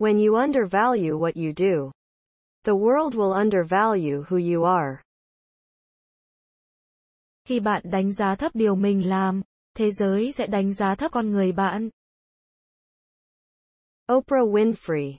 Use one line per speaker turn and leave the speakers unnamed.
When you undervalue what you do, the world will undervalue who you are.
Khi bạn đánh giá thấp điều mình làm, thế giới sẽ đánh giá thấp con người bạn.
Oprah Winfrey